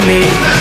me.